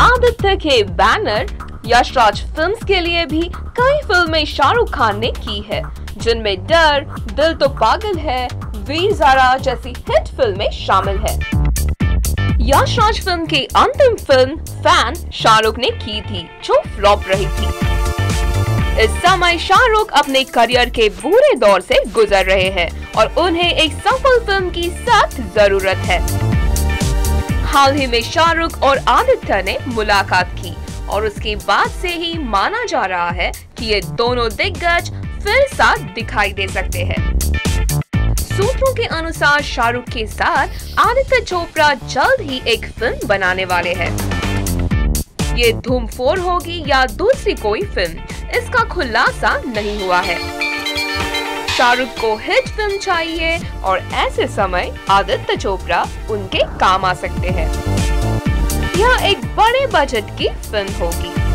आदित्य के banner Yashraj films के लिए भी कई फ़िल्में शाहरुख खान ने की है, जिनमें डर, दिल तो पागल है, वीर जारा जैसी हिट फ़िल्में शामिल है। यशराज फ़िल्म की अंतिम फ़िल्म फ़ैन शाहरुख ने की थी, जो फ्लॉप रही थी। इस समय शाहरुख अपने करियर के बुरे दौर से गुजर रहे हैं और उन्हें एक सफल फ़िल्म की सख्त ज़रूरत है। हाल ही में शाहरुख और आदित्य ने मुलाकात की और उसके बाद से ही माना जा रहा है कि ये दोनों दिग्गज फिर साथ दिखाई दे सकते हैं। सूत्रों के अनुसार शाहरुख के साथ आदित्य चोपड़ा जल्द ही एक फ़िल्म बनाने वाले हैं। ये धूम फोर होगी या दूसरी कोई फ़िल्म इसका खुलासा नहीं हुआ है। शाहरुख को हिट फ़िल्म चाहिए और ऐसे समय आदित्य चोपड़ा उनके काम आ सकते हैं। यह एक बड़े बजट की फ़िल्म होगी।